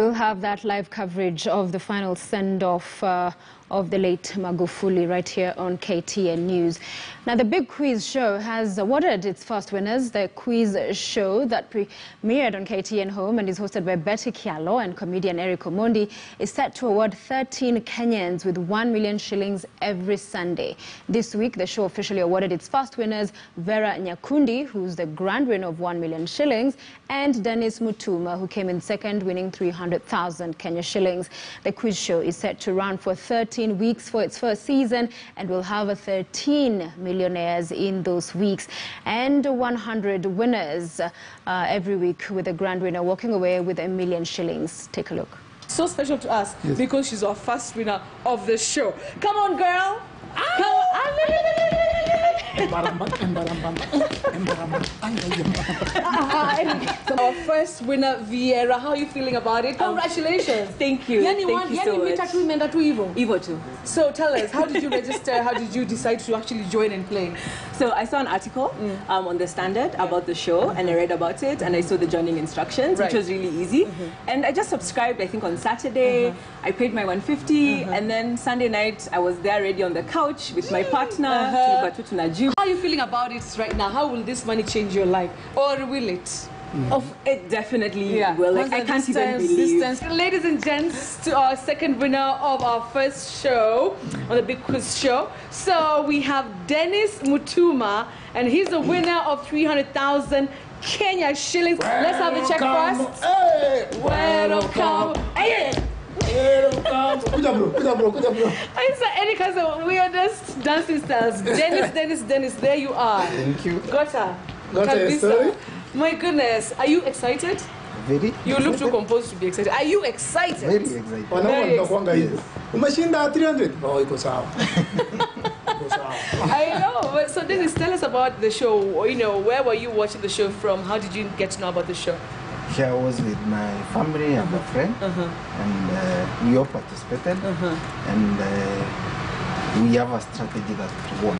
you. Have that live coverage of the final send-off uh, of the late Magufuli right here on KTN News. Now, the Big Quiz Show has awarded its first winners. The quiz show that premiered on KTN Home and is hosted by Betty Kyalo and comedian Eric Omondi is set to award 13 Kenyans with 1 million shillings every Sunday. This week, the show officially awarded its first winners, Vera Nyakundi, who's the grand winner of 1 million shillings, and Dennis Mutuma, who came in second, winning 300,000 Kenya shillings. The quiz show is set to run for 13 weeks for its first season and will have 13 millionaires in those weeks and 100 winners uh, every week with a grand winner walking away with a million shillings. Take a look. So special to us yes. because she's our first winner of the show. Come on, girl. Ah! Come Our first winner, Vera. How are you feeling about it? Congratulations. Um, thank you. Yani thank you so much. Evo. Evo too. So tell us, how did you register? How did you decide to actually join and play? So I saw an article mm. um, on the Standard yeah. about the show, and I read about it, and I saw the joining instructions, right. which was really easy. Mm -hmm. And I just subscribed. I think on Saturday, mm -hmm. I paid my 150, -hmm. and then Sunday night I was there ready on the couch with my partner. -huh. How are you feeling about it right now? How will this money change your life, or will it? Mm. Of it definitely yeah. will. Like, I can't even believe. Distance. Ladies and gents, to our second winner of our first show on the Big Quiz Show. So we have Dennis Mutuma, and he's the winner of 300,000 Kenya shillings. Welcome. Let's have the check first. Hey. Welcome. Hey. Kuja bro, kuja bro, kuja bro. I saw any kinds of weirdest dancing styles. Dennis, Dennis, Dennis, there you are. Thank you. Gota. Gota, sorry. My goodness, are you excited? Very You look too composed to be excited. Are you excited? Very excited. Wanakuwa tunakuanga hivyo. Umeshinda 300? Oh, iko sawa. I know. But so Dennis, tell us about the show. You know, where were you watching the show from? How did you get to know about the show? Here I was with my family and a friend, uh -huh. and uh, we all participated, uh -huh. and uh, we have a strategy that won.